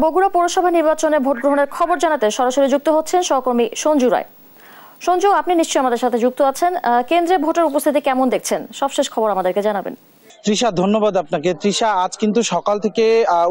বগুড়া পৌরসভা নির্বাচনে ভোট গ্রহণের খবর জানাতে সরাসরি যুক্ত হচ্ছেন সহকর্মী সঞ্জু রায়। সঞ্জু, আপনি নিশ্চয়ই আমাদের সাথে যুক্ত আছেন। কেন্দ্রে ভোটার উপস্থিতি কেমন দেখছেন? সবশেষ খবর আমাদেরকে জানাবেন। তৃষা ধন্যবাদ আপনাকে। তৃষা আজ কিন্তু সকাল থেকে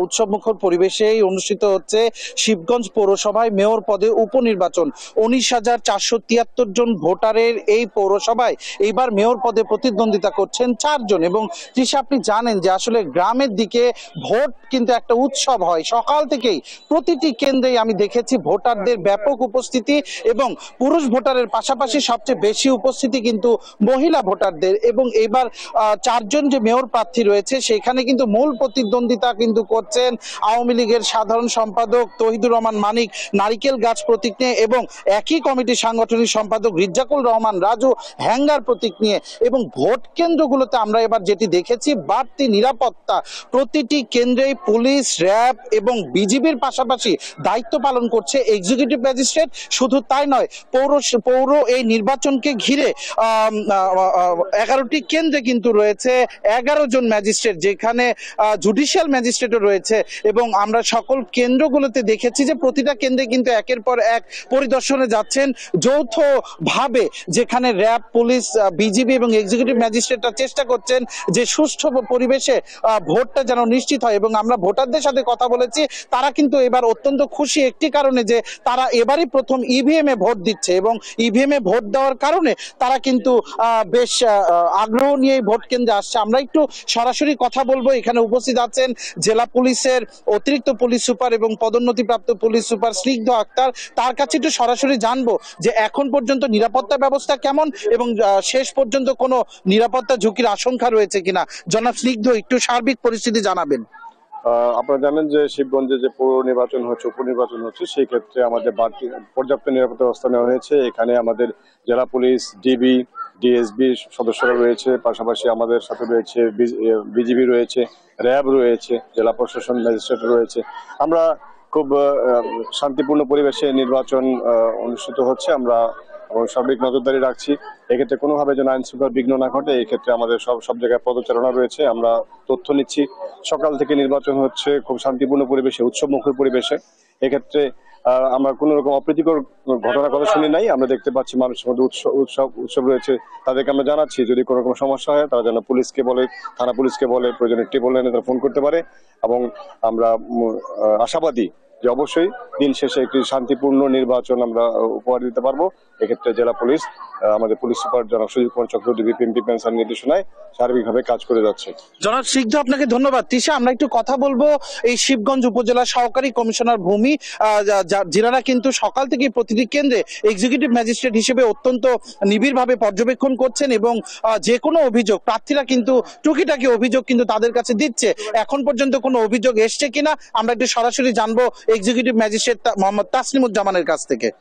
উৎসব মুখর পরিবেশেই অনুষ্ঠিত হচ্ছে শিবগঞ্জ পৌরসভায় মেয়র পদে উপনির্বাচন। উনিশ হাজার চারশো তিয়াত্তর জন ভোটারের এই পৌরসভায় এইবার মেয়র পদে প্রতিদ্বন্দ্বিতা করছেন চারজন। এবং তৃষা আপনি জানেন যে আসলে গ্রামের দিকে ভোট কিন্তু একটা উৎসব হয়। সকাল থেকেই প্রতিটি কেন্দ্রেই আমি দেখেছি ভোটারদের ব্যাপক উপস্থিতি এবং পুরুষ ভোটারের পাশাপাশি সবচেয়ে বেশি উপস্থিতি কিন্তু মহিলা ভোটারদের। এবং এইবার আহ, চারজন যে মেয়র প্রার্থী রয়েছে, সেখানে কিন্তু মূল প্রতিদ্বন্দ্বিতা কিন্তু করছেন আওয়ামী লীগের সাধারণ সম্পাদক তহিদুর রহমান মানিক, নারিকেল গাছ প্রতীক নিয়ে এবং একই কমিটির সাংগঠনিক সম্পাদক রিজ্জাকুল রহমান রাজু হ্যাঙ্গার প্রতীক নিয়ে এবং ভোট কেন্দ্রগুলোতে আমরা এবার যেটি দেখেছি, বাড়তি নিরাপত্তা। প্রতিটি কেন্দ্রেই পুলিশ, র্যাব এবং বিজিবির পাশাপাশি দায়িত্ব পালন করছে এক্সিকিউটিভ ম্যাজিস্ট্রেট। শুধু তাই নয়, পৌর পৌর এই নির্বাচনকে ঘিরে এগারোটি কেন্দ্রে কিন্তু রয়েছে এগারো জন ম্যাজিস্ট্রেট যেখানে জুডিশিয়াল ম্যাজিস্ট্রেটও রয়েছে এবং আমরা সকল কেন্দ্রগুলোতে দেখেছি যে প্রতিটা কেন্দ্রে কিন্তু একের পর এক পরিদর্শনে যাচ্ছেন। যৌথ ভাবে যেখানে র্যাব, পুলিশ বিজিবি এবং এক্সিকিউটিভ ম্যাজিস্ট্রেটরা চেষ্টা করছেন যে সুষ্ঠু পরিবেশে ভোটটা যেন নিশ্চিত হয় এবং আমরা ভোটারদের সাথে কথা বলেছি, তারা কিন্তু এবার অত্যন্ত খুশি একটি কারণে যে তারা এবারই প্রথম ইভিএম এ ভোট দিচ্ছে এবং ইভিএম এ ভোট দেওয়ার কারণে তারা কিন্তু বেশ আগ্রহ নিয়ে ভোট কেন্দ্রে আসছে। আমরা একটু সরাসরি কথা বলব। এখানে উপস্থিত আছেন জেলা পুলিশের অতিরিক্ত পুলিশ সুপার এবং পদোন্নতিপ্রাপ্ত পুলিশ সুপার স্নিগ্ধ আক্তার। তার কাছে একটু সরাসরি জানব যে এখন পর্যন্ত নিরাপত্তা ব্যবস্থা কেমন এবং শেষ পর্যন্ত কোনো নিরাপত্তা ঝুঁকির আশঙ্কা রয়েছে কিনা? জনাব স্নিগ্ধ, একটু সার্বিক পরিস্থিতি জানাবেন। আপনারা জানেন যে শিবগঞ্জে যে পৌর নির্বাচন হচ্ছে, উপনির্বাচন হচ্ছে সেই ক্ষেত্রে আমাদের বাড়তি পর্যাপ্ত নিরাপত্তা ব্যবস্থা নেওয়া হয়েছে। এখানে আমাদের জেলা পুলিশ, ডিবি ডিএসবি সদস্যরা রয়েছে, পাশাপাশি আমাদের সাথে রয়েছে বিজিবি রয়েছে, র্যাব রয়েছে, জেলা প্রশাসন, ম্যাজিস্ট্রেট রয়েছে। আমরা খুব শান্তিপূর্ণ পরিবেশে নির্বাচন অনুষ্ঠিত হচ্ছে। আমরা সার্বিক নজরদারি রাখছি। এক্ষেত্রে কোনোভাবে যেন আইন শৃঙ্খলা বিঘ্ন না ঘটে এই ক্ষেত্রে আমাদের সব সব জায়গায় পদচারণা রয়েছে। আমরা তথ্য নিচ্ছি। সকাল থেকে নির্বাচন হচ্ছে খুব শান্তিপূর্ণ পরিবেশে, উৎসবমুখর পরিবেশে। এক্ষেত্রে আমরা কোনো রকম অপ্রীতিকর ঘটনা কথা শুনি নাই। আমরা দেখতে পাচ্ছি মানুষের মধ্যে উৎসব উৎসব রয়েছে। তাদেরকে আমরা জানাচ্ছি, যদি কোনো রকম সমস্যা হয়, তারা যেন পুলিশকে বলে, থানা পুলিশকে বলে, প্রয়োজনে টেবল লাইনে তারা ফোন করতে পারে। এবং আমরা আশাবাদী যে অবশ্যই দিন শেষে একটি শান্তিপূর্ণ নির্বাচন আমরা উপহার দিতে পারব। এক্ষেত্রে জেলা পুলিশ আমাদের পুলিশ সুপার জনাব সুজিত কুমার চক্রবর্তী বিপিএমপি পেনশন নির্দেশনায় সার্বিকভাবে কাজ করে যাচ্ছে। জনাব সিদ্ধ আপনাকে ধন্যবাদ। তিশা, আমরা একটু কথা বলব এই শিবগঞ্জ উপজেলা সহকারী কমিশনার ভূমি যিনারা কিন্তু সকাল থেকে প্রতিটি কেন্দ্রে এক্সিকিউটিভ ম্যাজিস্ট্রেট হিসেবে অত্যন্ত নিবিড়ভাবে পর্যবেক্ষণ করছেন এবং যে কোনো অভিযোগ, প্রার্থীরা কিন্তু টুকিটাকি অভিযোগ কিন্তু তাদের কাছে দিচ্ছে। এখন পর্যন্ত কোনো অভিযোগ এসছে কিনা, আমরা একটু সরাসরি জানব এক্সিকিউটিভ ম্যাজিস্ট্রেট মোহাম্মদ তাসনিমুজ্জামানের কাছ থেকে।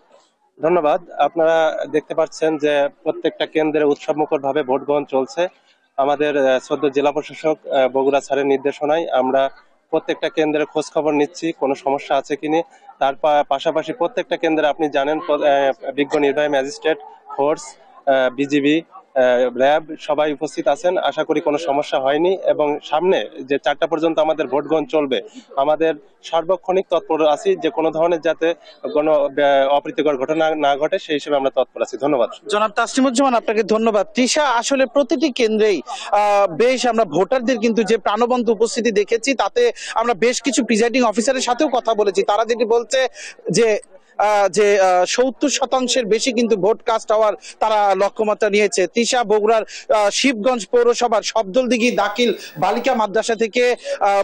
ধন্যবাদ। আপনারা দেখতে পাচ্ছেন যে প্রত্যেকটা কেন্দ্রে উৎসবমুখর ভাবে ভোট গ্রহণ চলছে। আমাদের সদ্য জেলা প্রশাসক বগুড়া স্যারের নির্দেশনায় আমরা প্রত্যেকটা কেন্দ্রের খোঁজ খবর নিচ্ছি, কোনো সমস্যা আছে কিনি তার পা- পাশাপাশি প্রত্যেকটা কেন্দ্রে আপনি জানেন বিজ্ঞ নির্বাহী ম্যাজিস্ট্রেট, ফোর্স বিজিবি র্যাব সবাই উপস্থিত আছেন। আশা করি কোনো সমস্যা হয়নি এবং সামনে যে চারটা পর্যন্ত আমাদের ভোট গ্রহণ চলবে, আমাদের সার্বক্ষণিক তৎপর আছি যে কোনো ধরনের যাতে কোনো অপ্রীতিকর ঘটনা না ঘটে, সেই হিসেবে আমরা তৎপর আছি। ধন্যবাদ। জনাব তাসলিমুজ্জামান, আপনাকে ধন্যবাদ। তৃষা আসলে প্রতিটি কেন্দ্রেই বেশ আমরা ভোটারদের কিন্তু যে প্রাণবন্ত উপস্থিতি দেখেছি, তাতে আমরা বেশ কিছু প্রিজাইডিং অফিসারের সাথেও কথা বলেছি। তারা যেটি বলছে যে যে সত্তর শতাংশের বেশি কিন্তু ভোট কাস্ট হওয়ার তারা লক্ষ্যমাত্রা নিয়েছে। তৃষা বগুড়ার শিবগঞ্জ পৌরসভার শব্দলদিঘি দাখিল বালিকা মাদ্রাসা থেকে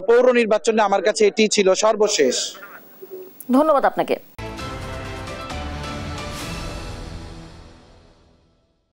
পৌর নির্বাচনে আমার কাছে এটি ছিল সর্বশেষ। ধন্যবাদ আপনাকে।